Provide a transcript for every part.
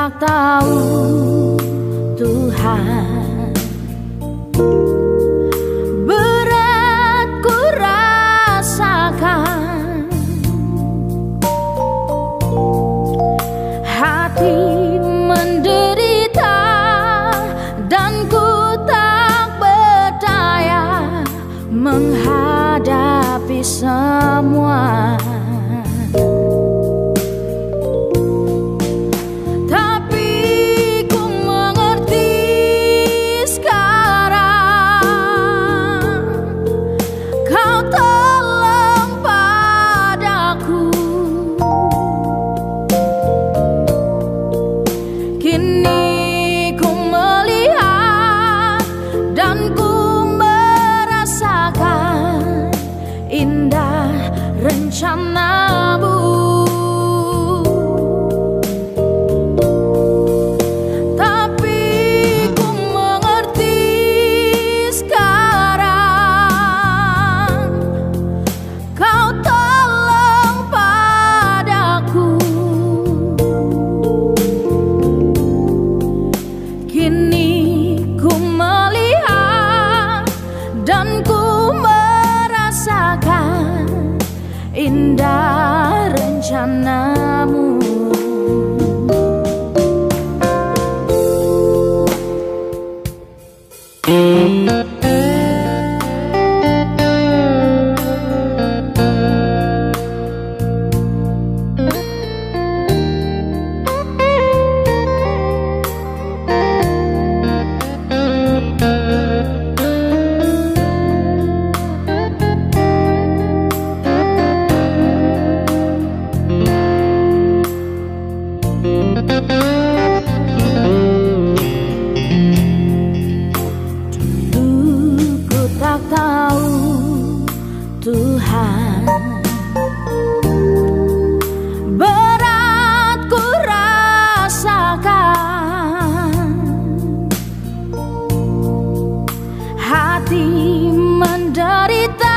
tak tahu Tuhan hati menderita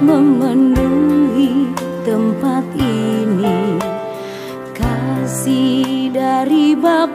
memenuhi tempat ini. Kasih dari Bapa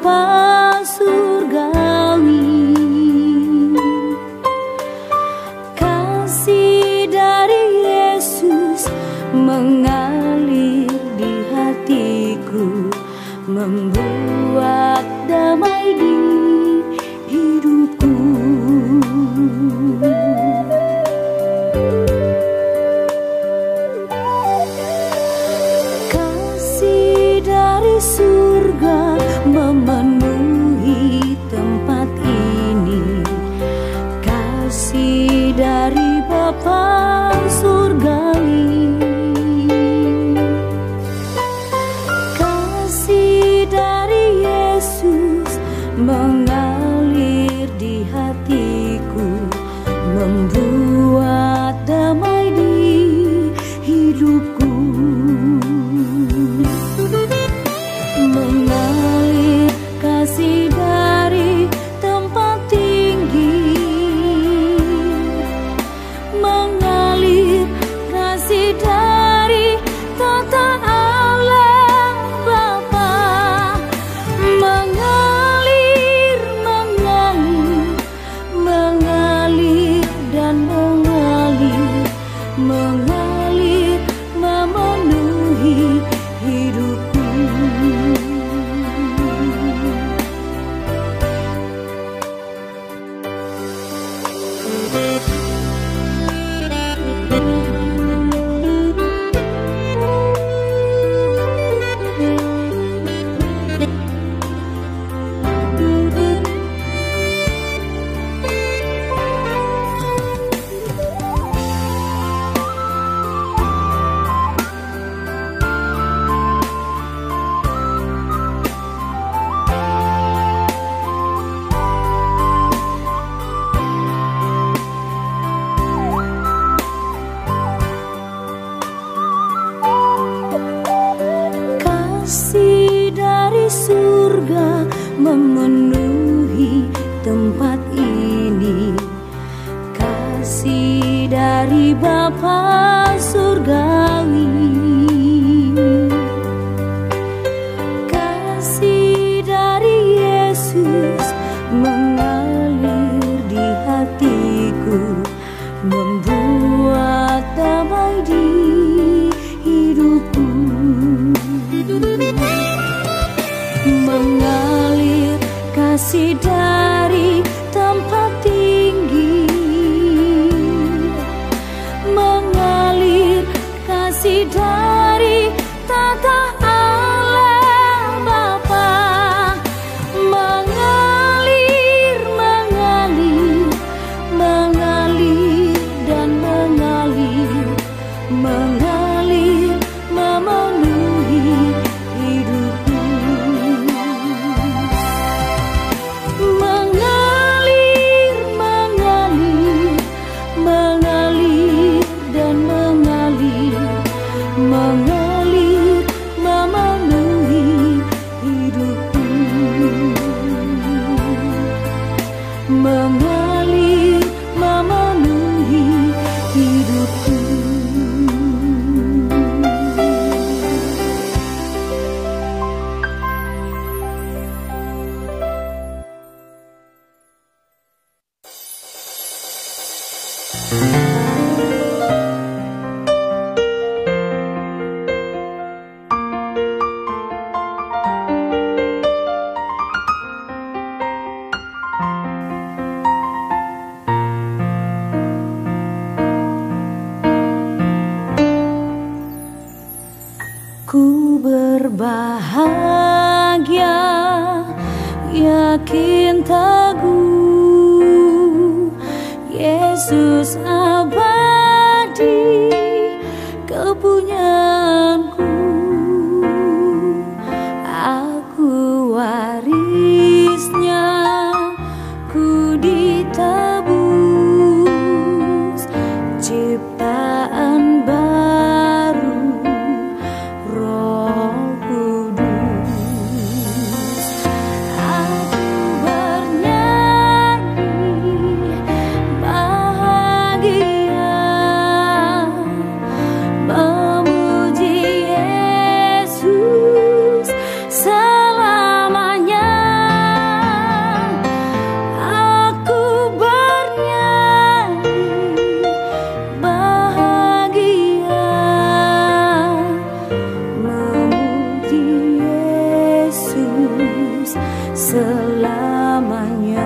selamanya.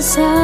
사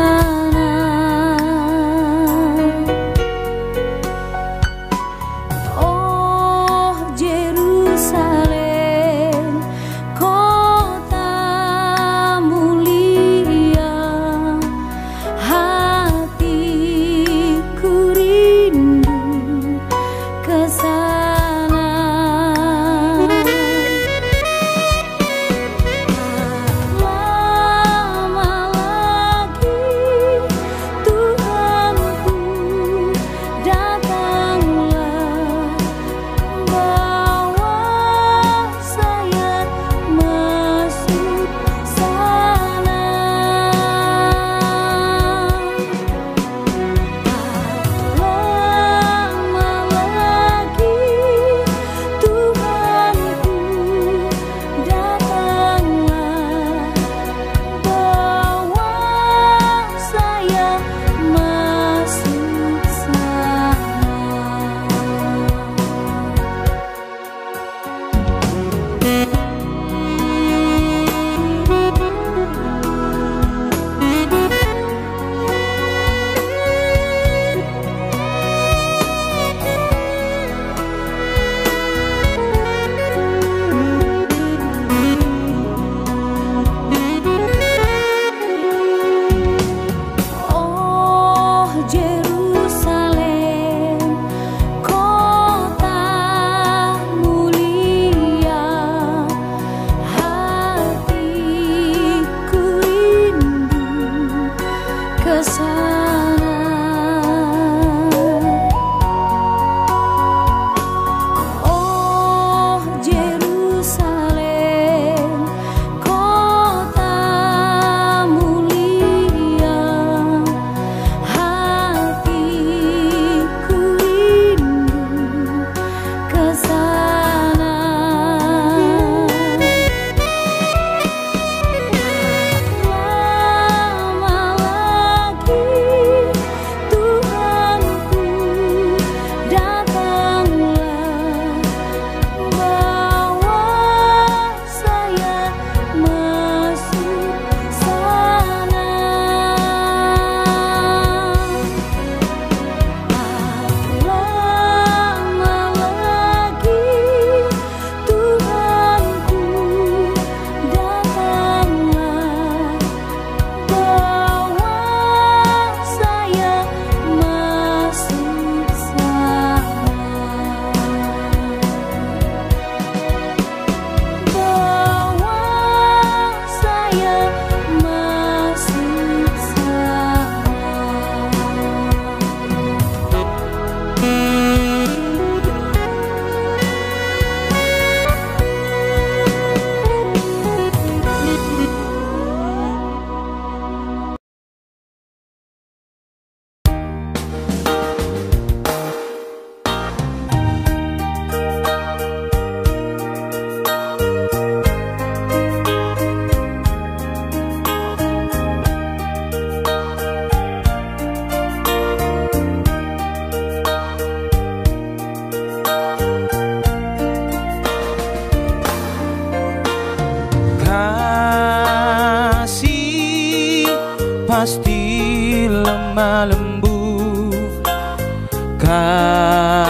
Kasih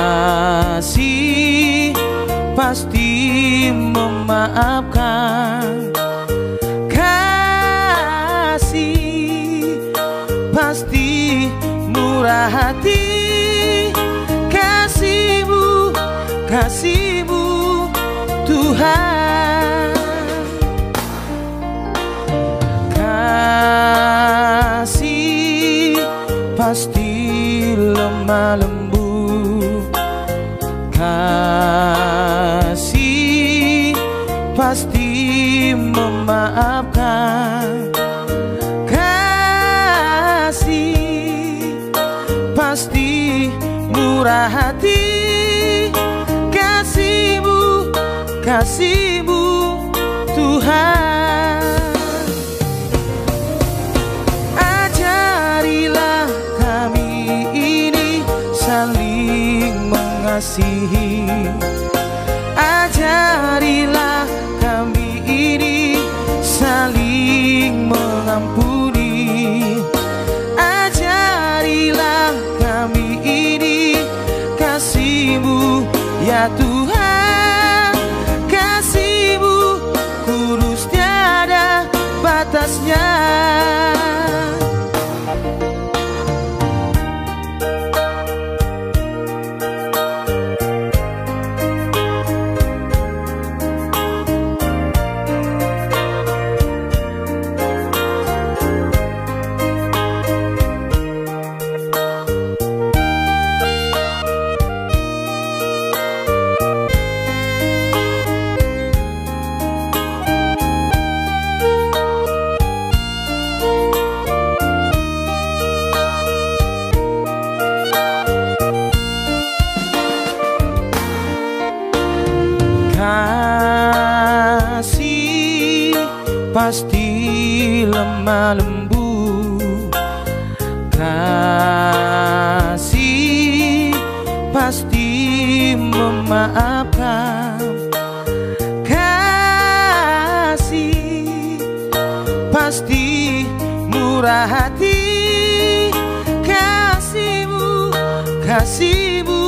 pasti memaafkan. Kasih pasti murah hati. Kasihmu, kasihmu Tuhan. Kasih pasti lemah lemah memaafkan Kasih. Pasti murah hati. Kasihmu, kasihmu Tuhan. Ajarilah kami ini saling mengasihi. Ajarilah saling mengampuni. Ajarilah kami ini kasihmu ya Tuhan. Kasihmu kurus tiada batasnya pasti murah hati. Kasihmu, kasihmu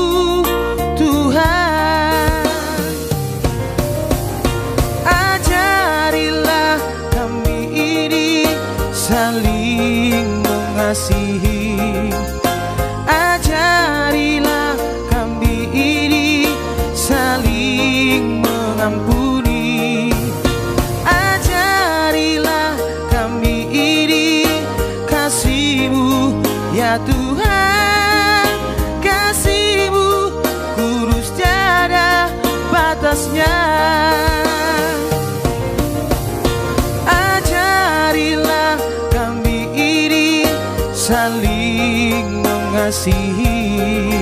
saling mengasihi.